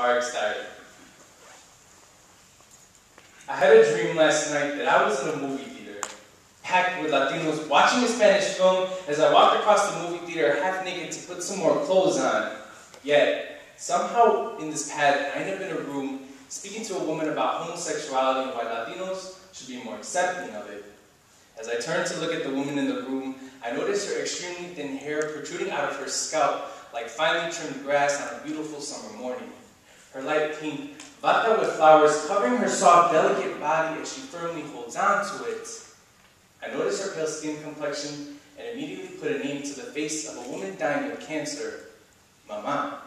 RX Diary. I had a dream last night that I was in a movie theater, packed with Latinos watching a Spanish film as I walked across the movie theater half naked to put some more clothes on. Yet, somehow in this path, I ended up in a room speaking to a woman about homosexuality and why Latinos should be more accepting of it. As I turned to look at the woman in the room, I noticed her extremely thin hair protruding out of her scalp like finely trimmed grass on a beautiful summer morning. Her light pink bata with flowers covering her soft, delicate body as she firmly holds on to it. I noticed her pale skin complexion and immediately put a name to the face of a woman dying of cancer, Mama.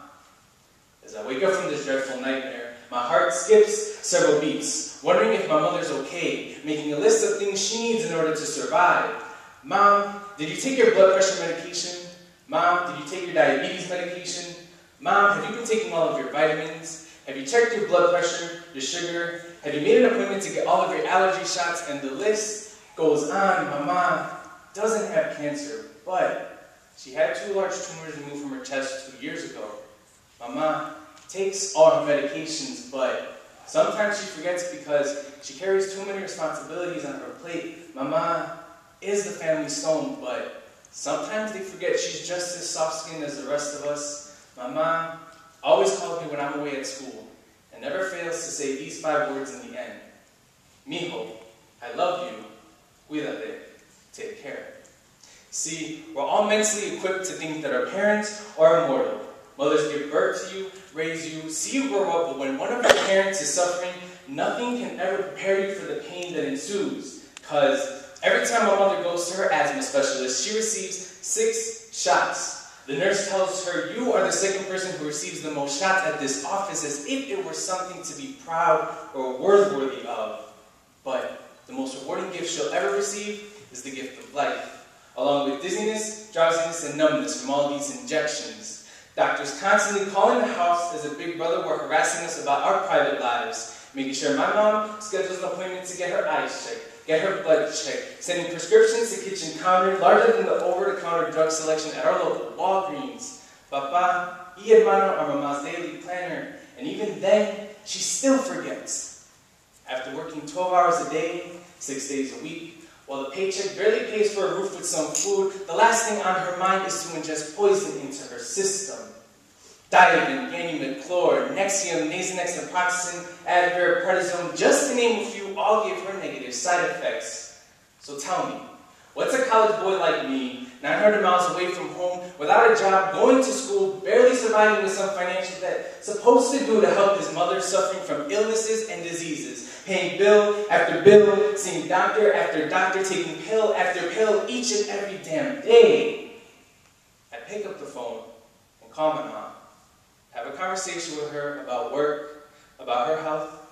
As I wake up from this dreadful nightmare, my heart skips several beats, wondering if my mother's okay, making a list of things she needs in order to survive. Mom, did you take your blood pressure medication? Mom, did you take your diabetes medication? Mom, have you been taking all of your vitamins? Have you checked your blood pressure, your sugar? Have you made an appointment to get all of your allergy shots? And the list goes on. My mom doesn't have cancer, but she had two large tumors removed from her chest two years ago. My mom takes all her medications, but sometimes she forgets because she carries too many responsibilities on her plate. Mama is the family stone, but sometimes they forget she's just as soft-skinned as the rest of us. My mom always calls me when I'm away at school and never fails to say these five words in the end. Mijo, I love you. Cuídate. Take care. See, we're all mentally equipped to think that our parents are immortal. Mothers give birth to you, raise you, see you grow up, but when one of your parents is suffering, nothing can ever prepare you for the pain that ensues. Because every time my mother goes to her asthma specialist, she receives six shots. The nurse tells her, You are the second person who receives the most shots at this office, as if it were something to be proud or worthy of. But the most rewarding gift she'll ever receive is the gift of life, along with dizziness, drowsiness, and numbness from all these injections. Doctors constantly calling the house as a big brother were harassing us about our private lives, making sure my mom schedules an appointment to get her eyes checked, get her blood checked, sending prescriptions to kitchen counter larger than the over-the-counter drug selection at our local Walgreens. Papa y hermano are mama's daily planner, and even then, she still forgets. After working 12 hours a day, six days a week, while the paycheck barely pays for a roof with some food, the last thing on her mind is to ingest poison into her system. Diagen, Ganymede, Nexium, Nasonex, Naproxen, Advair, Prednisone, just to name a few, all give her negative side effects. So tell me, what's a college boy like me, 900 miles away from home, without a job, going to school, barely surviving with some financial debt, supposed to do to help his mother suffering from illnesses and diseases? paying bill after bill, seeing doctor after doctor, taking pill after pill each and every damn day. I pick up the phone and call my mom, conversation with her about work, about her health,